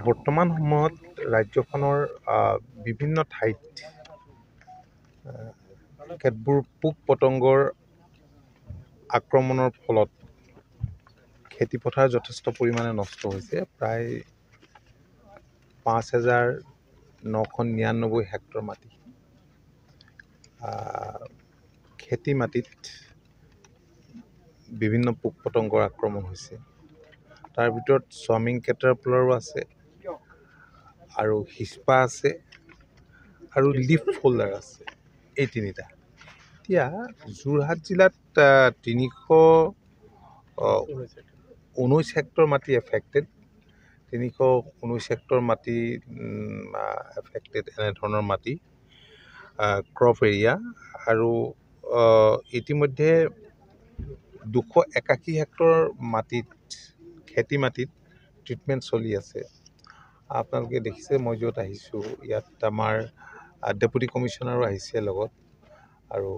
বৰ্তমান সময়ত ৰাজ্যখনৰ বিভিন্ন ঠাইত কেতবোৰ পোক পতংগৰ আক্ৰমণৰ ফলত খেতিপথাৰ যথেষ্ট পৰিমাণে নষ্ট হৈছে। প্ৰায় পাঁচ হেজাৰ নশ নিৰান্নব্বৈ হেক্টৰ মাটি। খেতি মাটিত বিভিন্ন পোক পতংগৰ আক্ৰমণ হৈছে। তাৰ ভিতৰত চোৱামিং কেটাৰপিলাৰো আছে। আৰু হিস্পা আছে। আৰু লিফ ফল্ডাৰ আছে এই তিনিটা। এতিয়া যোৰহাট জিলাত তিনিশ ঊনৈছ হেক্টৰ মাটি এফেক্টেড তিনিশ ঊনৈছ হেক্টৰ মাটি এফেক্টেড এনেধৰণৰ মাটি ক্ৰপ এৰিয়া আৰু ইতিমধ্যে দুশ একাশী হেক্টৰ মাটিত খেতি মাটিত ট্ৰিটমেণ্ট চলি আছে। আপোনালোকে দেখিছে মই য'ত আহিছোঁ ইয়াত আমাৰ ডেপুটি কমিশ্যনাৰো আহিছে লগত আৰু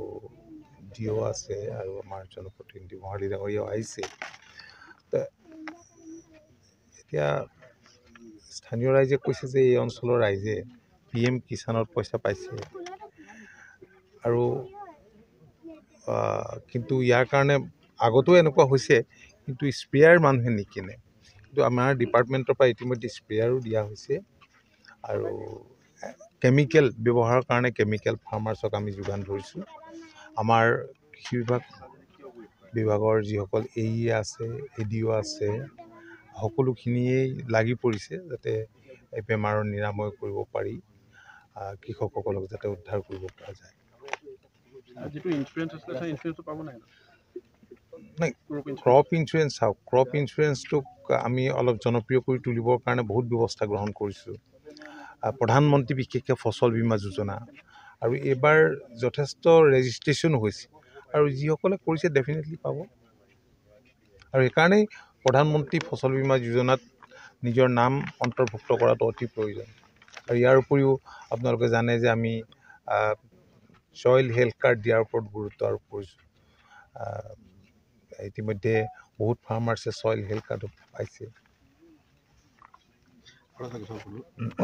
ডি অ' আছে আৰু আমাৰ জনপ্ৰতিনিধি মহালি ডাঙৰীয়াও আহিছে এতিয়া স্থানীয় ৰাইজে কৈছে যে এই অঞ্চলৰ ৰাইজে পি এম কিষাণত পইচা পাইছে। আৰু কিন্তু ইয়াৰ কাৰণে আগতো এনেকুৱা হৈছে কিন্তু স্প্ৰেয়াৰ মানুহে নিকিনে। কিন্তু আমাৰ ডিপাৰ্টমেণ্টৰ পৰা ইতিমধ্যে স্প্ৰেয়াৰো দিয়া হৈছে। আৰু কেমিকেল ব্যৱহাৰৰ কাৰণে কেমিকেল ফাৰ্মাৰ্চক আমি যোগান ধৰিছোঁ। আমাৰ কৃষি বিভাগ বিভাগৰ যিসকল এ ই আছে এ ডি অ' আছে সকলোখিনিয়েই লাগি পৰিছে যাতে এই বেমাৰৰ নিৰাময় কৰিব পাৰি কৃষকসকলক যাতে উদ্ধাৰ কৰিব পৰা যায়। নাই? ক্ৰপ ইঞ্চুৰেঞ্চ চাওক ক্ৰপ ইঞ্চুৰেঞ্চটোক আমি অলপ জনপ্ৰিয় কৰি তুলিবৰ কাৰণে বহুত ব্যৱস্থা গ্ৰহণ কৰিছোঁ। প্ৰধানমন্ত্ৰী বিশেষকৈ ফচল বীমা যোজনা। আৰু এইবাৰ যথেষ্ট ৰেজিষ্ট্ৰেশ্যনো হৈছে। আৰু যিসকলে কৰিছে ডেফিনেটলি পাব। আৰু সেইকাৰণেই প্ৰধানমন্ত্ৰী ফচল বীমা যোজনাত নিজৰ নাম অন্তৰ্ভুক্ত কৰাটো অতি প্ৰয়োজন। আৰু ইয়াৰ উপৰিও আপোনালোকে জানে যে আমি চইল হেল্থ কাৰ্ড দিয়াৰ ওপৰত গুৰুত্ব আৰোপ কৰিছোঁ। ইতিমধ্যে বহুত ফাৰ্মাৰ্ছে চইল হেল্থ কাৰ্ডো পাইছে।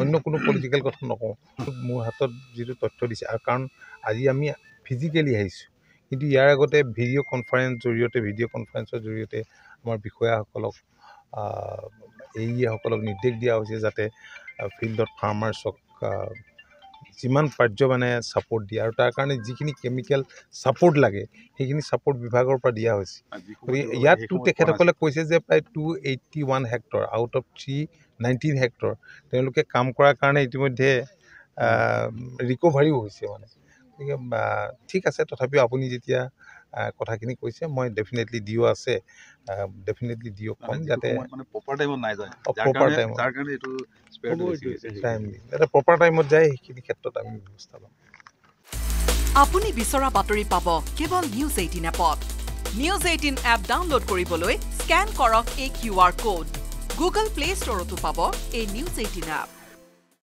অন্য কোনো পলিটিকেল কথা নকওঁ। মোৰ হাতত যিটো তথ্য দিছে আৰু কাৰণ আজি আমি ফিজিকেলি আহিছোঁ। কিন্তু ইয়াৰ আগতে ভিডিঅ' কনফাৰেঞ্চ জৰিয়তে ভিডিঅ' কনফাৰেঞ্চৰ জৰিয়তে আমাৰ বিষয়াসকলক এ ই এসকলক নিৰ্দেশ দিয়া হৈছে যাতে ফিল্ডত ফাৰ্মাৰ্চক যিমান পাৰ্য মানে ছাপোৰ্ট দিয়ে আৰু তাৰ কাৰণে যিখিনি কেমিকেল ছাপোৰ্ট লাগে সেইখিনি ছাপোৰ্ট বিভাগৰ পৰা দিয়া হৈছে। গতিকে ইয়াততো তেখেতসকলে কৈছে যে প্ৰায় two eighty one hectare out of three nineteen hectare তেওঁলোকে কাম কৰাৰ কাৰণে ইতিমধ্যে ৰিকভাৰীও হৈছে মানে। গতিকে ঠিক আছে তথাপিও আপুনি যেতিয়া কথাখিনি কৈছে। মই ডেফিনেটলি ডি অ' আছে। ডেফিনেটলি ডি অ' ক'ম যাতে প্ৰপাৰ টাইমত যায় সেইখিনি ক্ষেত্ৰত আমি ব্যৱস্থা ল'ম। আপুনি বিচৰা বাতৰি পাব কেৱল নিউজ এইটিন এপত। নিউজ এইটিন এপ ডাউনলোড কৰিবলৈ স্কেন কৰক এই Q R code Google Play ষ্টৰতো পাব এই নিউজ এইটিন এপ